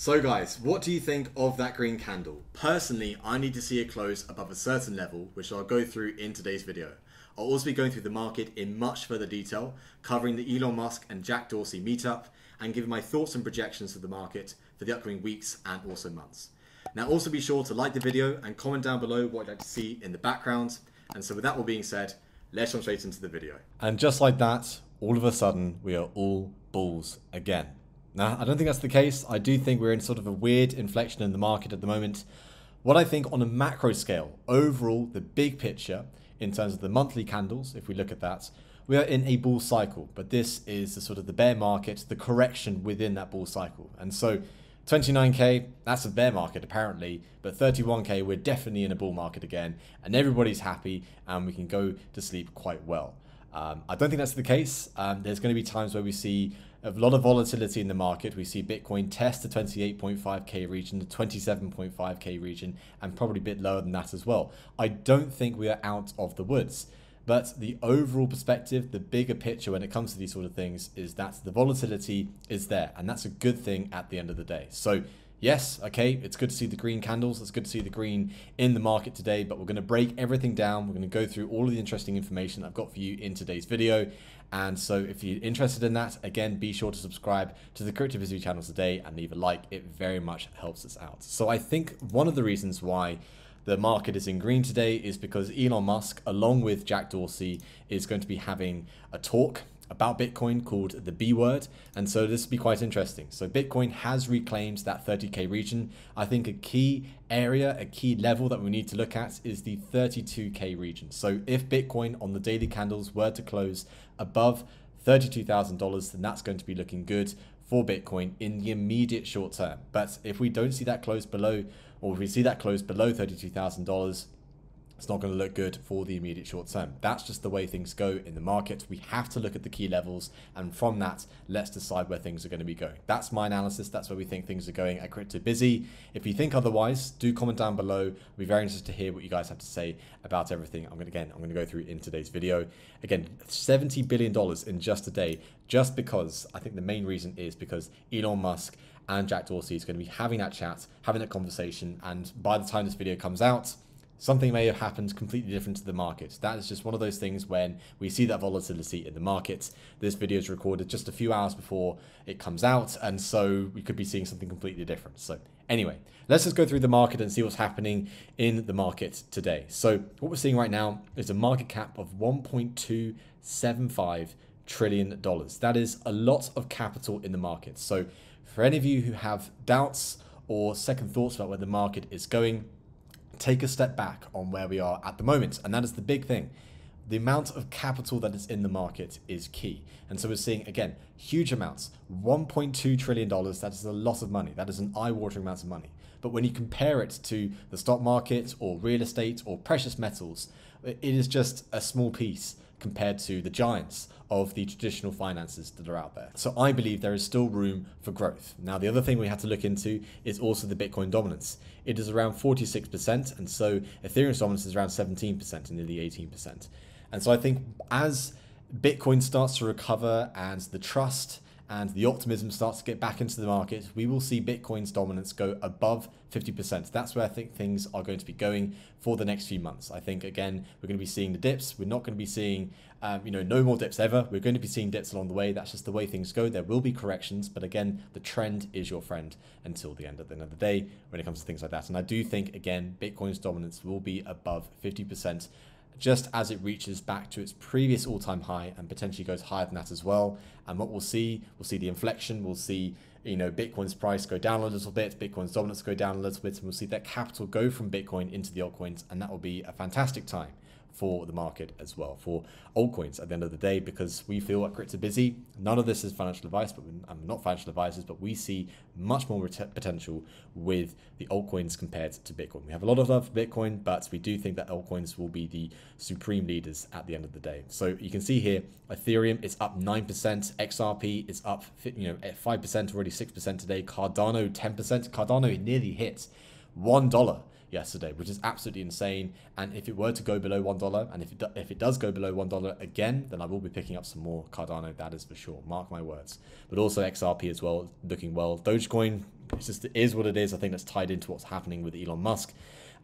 So guys, what do you think of that green candle? Personally, I need to see it close above a certain level, which I'll go through in today's video. I'll also be going through the market in much further detail, covering the Elon Musk and Jack Dorsey meetup, and giving my thoughts and projections for the market for the upcoming weeks and also months. Now also be sure to like the video and comment down below what you'd like to see in the background. And so with that all being said, let's jump straight into the video. And just like that, all of a sudden, we are all bulls again. Now, I don't think that's the case. I do think we're in sort of a weird inflection in the market at the moment. What I think on a macro scale, overall, the big picture, in terms of the monthly candles, if we look at that, we are in a bull cycle, but this is the sort of the bear market, the correction within that bull cycle. And so 29k, that's a bear market apparently, but 31k, we're definitely in a bull market again, and everybody's happy, and we can go to sleep quite well. Um, I don't think that's the case. Um, there's going to be times where we see a lot of volatility in the market. We see Bitcoin test the 28.5k region, the 27.5k region, and probably a bit lower than that as well. I don't think we are out of the woods. But the overall perspective, the bigger picture when it comes to these sort of things is that the volatility is there. And that's a good thing at the end of the day. So yes, okay, it's good to see the green candles. It's good to see the green in the market today, but we're going to break everything down. We're going to go through all of the interesting information I've got for you in today's video. And so if you're interested in that, again, be sure to subscribe to the Crypto Busy channel today and leave a like. It very much helps us out. So I think one of the reasons why the market is in green today is because Elon Musk, along with Jack Dorsey, is going to be having a talk about Bitcoin called the B word. And so this will be quite interesting. So Bitcoin has reclaimed that 30K region. I think a key area, a key level that we need to look at is the 32K region. So if Bitcoin on the daily candles were to close above $32,000, then that's going to be looking good for Bitcoin in the immediate short term. But if we don't see that close below, or if we see that close below $32,000, it's not going to look good for the immediate short term. That's just the way things go in the market. We have to look at the key levels, and from that, let's decide where things are going to be going. That's my analysis. That's where we think things are going at Crypto Busy. If you think otherwise, do comment down below. I'll be very interested to hear what you guys have to say about everything. I'm going to, again, I'm going to go through in today's video. Again, $70 billion in just a day, just because I think the main reason is because Elon Musk and Jack Dorsey is going to be having that chat, having that conversation, and by the time this video comes out, something may have happened completely different to the market. That is just one of those things when we see that volatility in the market. This video is recorded just a few hours before it comes out, and so we could be seeing something completely different. So anyway, let's just go through the market and see what's happening in the market today. So what we're seeing right now is a market cap of 1.275 trillion dollars. That is a lot of capital in the market. So for any of you who have doubts or second thoughts about where the market is going, take a step back on where we are at the moment. And that is the big thing. The amount of capital that is in the market is key. And so we're seeing, again, huge amounts $1.2 trillion. That is a lot of money. That is an eye watering amount of money. But when you compare it to the stock market or real estate or precious metals, it is just a small piece compared to the giants of the traditional finances that are out there. So I believe there is still room for growth. Now, the other thing we have to look into is also the Bitcoin dominance. It is around 46%, and so Ethereum's dominance is around 17% and nearly 18%. And so I think as Bitcoin starts to recover and the trust and the optimism starts to get back into the market, we will see Bitcoin's dominance go above 50%. That's where I think things are going to be going for the next few months. I think, again, we're going to be seeing the dips. We're not going to be seeing, um, you know, no more dips ever. We're going to be seeing dips along the way. That's just the way things go. There will be corrections, but again, the trend is your friend until the end of the, end of the day when it comes to things like that. And I do think, again, Bitcoin's dominance will be above 50% just as it reaches back to its previous all-time high and potentially goes higher than that as well. And what we'll see, we'll see the inflection, we'll see you know Bitcoin's price go down a little bit, Bitcoin's dominance go down a little bit, and we'll see that capital go from Bitcoin into the altcoins, and that will be a fantastic time for the market as well for altcoins at the end of the day because we feel at Crypto Busy, none of this is financial advice, but I'm not financial advisors, but we see much more potential with the altcoins compared to Bitcoin. We have a lot of love for Bitcoin, but we do think that altcoins will be the supreme leaders at the end of the day. So you can see here, Ethereum is up 9%, XRP is up you know at 5%, already 6% today, Cardano 10%. Cardano nearly hit $1 yesterday, which is absolutely insane. And if it were to go below one dollar, and if it do, if it does go below one dollar again, then I will be picking up some more Cardano. That is for sure. Mark my words. But also XRP as well, looking well. Dogecoin It's just it is what it is. I think that's tied into what's happening with Elon Musk,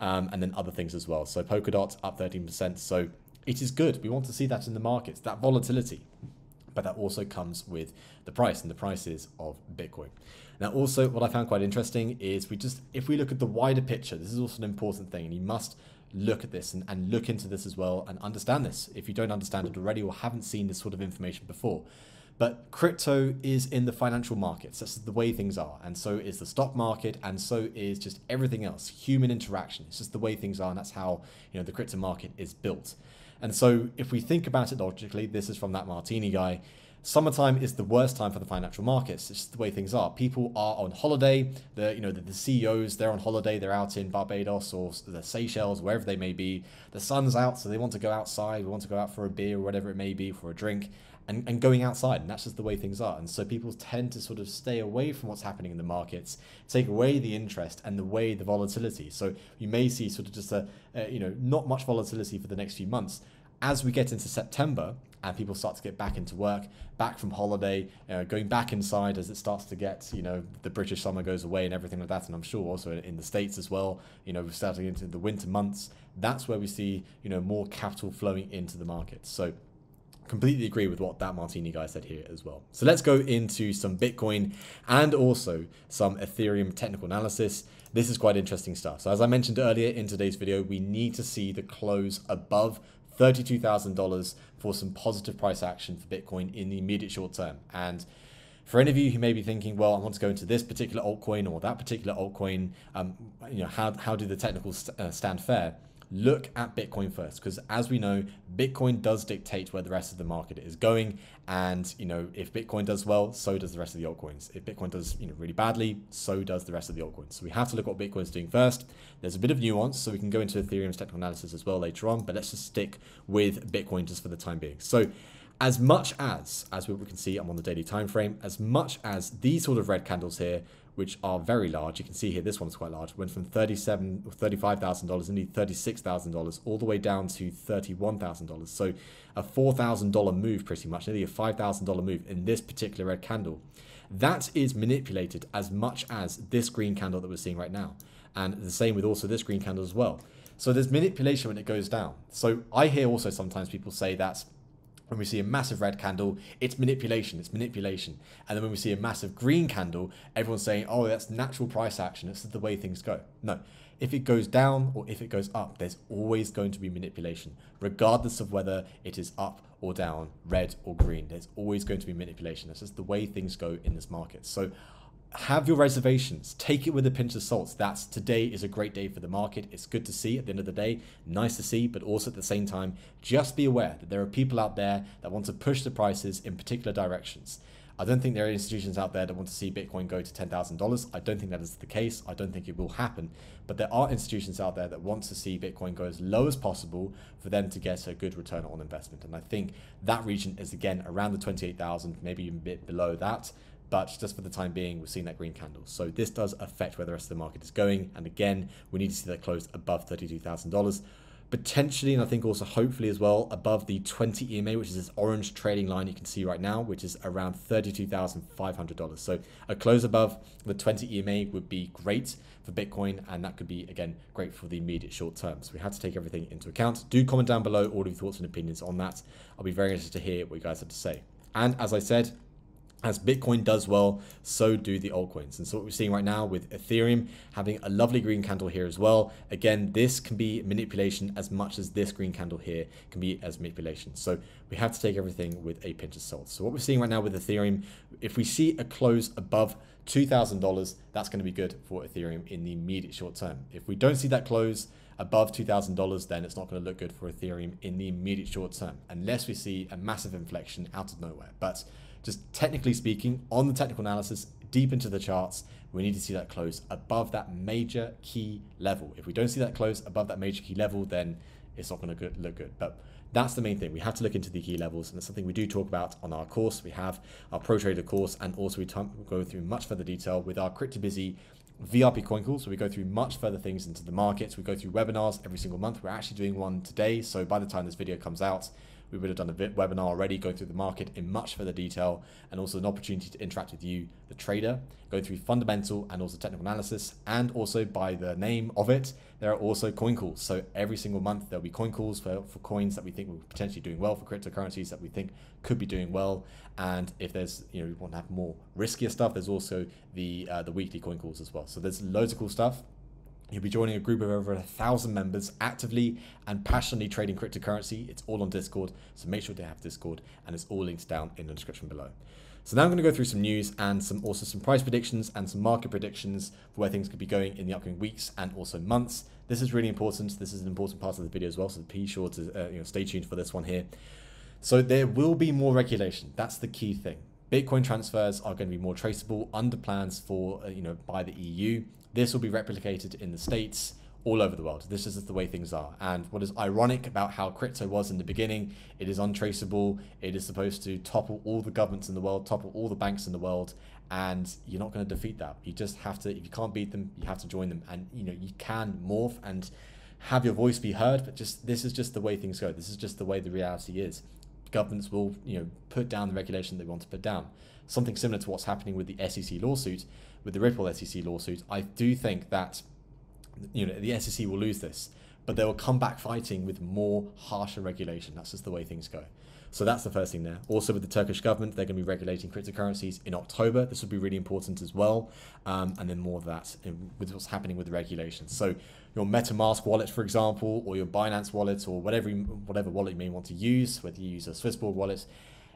um, and then other things as well. So Polkadot up 13%. So it is good. We want to see that in the markets, that volatility. But that also comes with the price and the prices of Bitcoin. Now, also, what I found quite interesting is we just, if we look at the wider picture, this is also an important thing, and you must look at this and, and look into this as well and understand this if you don't understand it already or haven't seen this sort of information before. But crypto is in the financial markets. That's the way things are. And so is the stock market, and so is just everything else. Human interaction. It's just the way things are, and that's how you know the crypto market is built. And so if we think about it logically, this is from that Martini guy. Summertime is the worst time for the financial markets. It's just the way things are. People are on holiday. The you know the, the CEOs they're on holiday. They're out in Barbados or the Seychelles, wherever they may be. The sun's out, so they want to go outside. We want to go out for a beer or whatever it may be for a drink and, and going outside. And that's just the way things are. And so people tend to sort of stay away from what's happening in the markets, take away the interest and the way the volatility. So you may see sort of just a, a you know, not much volatility for the next few months. As we get into September, and people start to get back into work, back from holiday, uh, going back inside as it starts to get, you know, the British summer goes away and everything like that. And I'm sure also in the States as well, you know, we're starting into the winter months. That's where we see, you know, more capital flowing into the markets. So completely agree with what that Martini guy said here as well. So let's go into some Bitcoin and also some Ethereum technical analysis. This is quite interesting stuff. So as I mentioned earlier in today's video, we need to see the close above $32,000 for some positive price action for Bitcoin in the immediate short term. And for any of you who may be thinking, well, I want to go into this particular altcoin or that particular altcoin, um, you know, how, how do the technicals st- uh, stand fair? Look at Bitcoin first because as we know, Bitcoin does dictate where the rest of the market is going. And you know, if Bitcoin does well, so does the rest of the altcoins. If Bitcoin does you know really badly, so does the rest of the altcoins. So we have to look at what Bitcoin's doing first. There's a bit of nuance, so we can go into Ethereum's technical analysis as well later on, but let's just stick with Bitcoin just for the time being. So as much as, as we can see, I'm on the daily time frame, as much as these sort of red candles here which are very large. You can see here, this one's quite large. Went from $37, $35,000, nearly $36,000, all the way down to $31,000. So a $4,000 move pretty much, nearly a $5,000 move in this particular red candle. That is manipulated as much as this green candle that we're seeing right now. And the same with also this green candle as well. So there's manipulation when it goes down. So I hear also sometimes people say that when we see a massive red candle, it's manipulation, it's manipulation. And then when we see a massive green candle, everyone's saying, oh, that's natural price action, it's the way things go. No, if it goes down or if it goes up, there's always going to be manipulation, regardless of whether it is up or down, red or green. There's always going to be manipulation. That's just the way things go in this market. So have your reservations. Take it with a pinch of salt. That's today is a great day for the market. It's good to see at the end of the day. Nice to see, but also at the same time, just be aware that there are people out there that want to push the prices in particular directions. I don't think there are institutions out there that want to see Bitcoin go to $10,000. I don't think that is the case. I don't think it will happen. But there are institutions out there that want to see Bitcoin go as low as possible for them to get a good return on investment. And I think that region is again around the 28,000, maybe even a bit below that but just for the time being, we're seeing that green candle. So this does affect where the rest of the market is going. And again, we need to see that close above $32,000. Potentially, and I think also hopefully as well, above the 20 EMA, which is this orange trading line you can see right now, which is around $32,500. So a close above the 20 EMA would be great for Bitcoin, and that could be, again, great for the immediate short term. So we have to take everything into account. Do comment down below all your thoughts and opinions on that. I'll be very interested to hear what you guys have to say. And as I said, as Bitcoin does well, so do the altcoins. And so what we're seeing right now with Ethereum having a lovely green candle here as well. Again, this can be manipulation as much as this green candle here can be as manipulation. So we have to take everything with a pinch of salt. So what we're seeing right now with Ethereum, if we see a close above $2,000, that's going to be good for Ethereum in the immediate short term. If we don't see that close above $2,000, then it's not going to look good for Ethereum in the immediate short term, unless we see a massive inflection out of nowhere. But just technically speaking, on the technical analysis, deep into the charts, we need to see that close above that major key level. If we don't see that close above that major key level, then it's not going to look good. But that's the main thing. We have to look into the key levels, and it's something we do talk about on our course. We have our Pro Trader course, and also we go through much further detail with our CryptoBusy VIP coin call. So we go through much further things into the markets. We go through webinars every single month. We're actually doing one today. So by the time this video comes out, we would have done a webinar already going through the market in much further detail and also an opportunity to interact with you, the trader, going through fundamental and also technical analysis. And also by the name of it, there are also coin calls. So every single month there'll be coin calls for, for coins that we think will potentially doing well for cryptocurrencies that we think could be doing well. And if there's you know we want to have more riskier stuff, there's also the uh, the weekly coin calls as well. So there's loads of cool stuff. You'll be joining a group of over a thousand members actively and passionately trading cryptocurrency. It's all on Discord, so make sure to have Discord, and it's all linked down in the description below. So now I'm going to go through some news and some also some price predictions and some market predictions for where things could be going in the upcoming weeks and also months. This is really important. This is an important part of the video as well, so be sure to uh, you know stay tuned for this one here. So there will be more regulation. That's the key thing. Bitcoin transfers are going to be more traceable under plans for uh, you know by the EU. This will be replicated in the States, all over the world. This is the way things are. And what is ironic about how crypto was in the beginning, it is untraceable. It is supposed to topple all the governments in the world, topple all the banks in the world, and you're not going to defeat that. You just have to, if you can't beat them, you have to join them. And you know, you can morph and have your voice be heard, but just this is just the way things go. This is just the way the reality is. Governments will, you know, put down the regulation they want to put down. Something similar to what's happening with the SEC lawsuit with the Ripple SEC lawsuit, I do think that you know the SEC will lose this, but they will come back fighting with more harsher regulation. That's just the way things go. So that's the first thing there. Also, with the Turkish government, they're going to be regulating cryptocurrencies in October. This will be really important as well. Um, and then more of that with what's happening with the regulations. So your MetaMask wallet, for example, or your Binance wallet, or whatever whatever wallet you may want to use, whether you use a Swissborg wallet,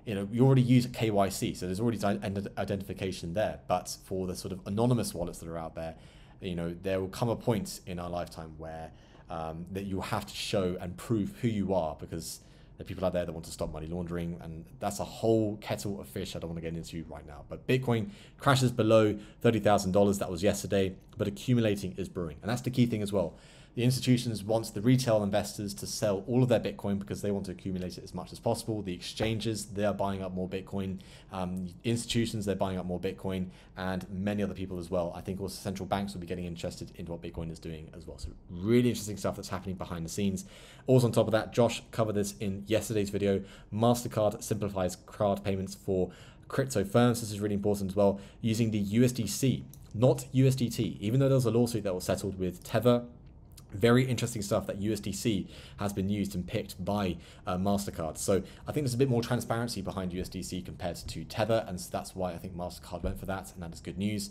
you know, you already use KYC, so there's already identification there. But for the sort of anonymous wallets that are out there, you know, there will come a point in our lifetime where um, that you have to show and prove who you are because there are people out there that want to stop money laundering, and that's a whole kettle of fish I don't want to get into right now. But Bitcoin crashes below $30,000, that was yesterday, but accumulating is brewing. And that's the key thing as well. The institutions want the retail investors to sell all of their Bitcoin because they want to accumulate it as much as possible. The exchanges, they are buying up more Bitcoin. Um, institutions, they're buying up more Bitcoin, and many other people as well. I think also central banks will be getting interested in what Bitcoin is doing as well. So, really interesting stuff that's happening behind the scenes. Also, on top of that, Josh covered this in yesterday's video. MasterCard simplifies card payments for crypto firms. This is really important as well, using the USDC, not USDT. Even though there was a lawsuit that was settled with Tether very interesting stuff that USDC has been used and picked by uh, MasterCard. So I think there's a bit more transparency behind USDC compared to Tether, and so that's why I think MasterCard went for that, and that is good news.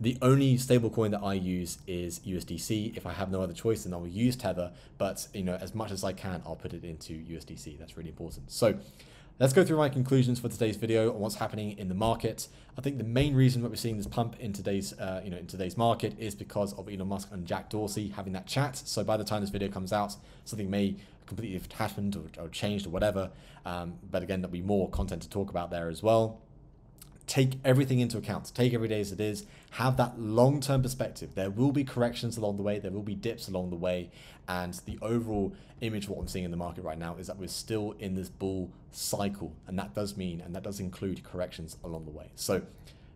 The only stablecoin that I use is USDC. If I have no other choice, then I will use Tether, but you know, as much as I can, I'll put it into USDC. That's really important. So Let's go through my conclusions for today's video on what's happening in the market. I think the main reason that we're seeing this pump in today's, uh, you know, in today's market is because of Elon Musk and Jack Dorsey having that chat. So by the time this video comes out, something may completely have happened or, or changed or whatever. Um, but again, there'll be more content to talk about there as well take everything into account. Take every day as it is. Have that long term perspective. There will be corrections along the way, there will be dips along the way. And the overall image of what I'm seeing in the market right now is that we're still in this bull cycle. And that does mean, and that does include corrections along the way. So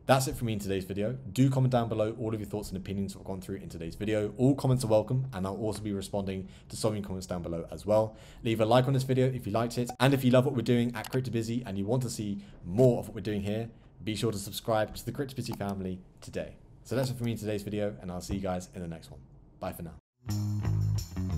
that's it for me in today's video. Do comment down below all of your thoughts and opinions I've gone through in today's video. All comments are welcome, and I'll also be responding to some of your comments down below as well. Leave a like on this video if you liked it, and if you love what we're doing at CryptoBusy and you want to see more of what we're doing here, be sure to subscribe to the CryptoBusy family today. So that's it for me in today's video, and I'll see you guys in the next one. Bye for now.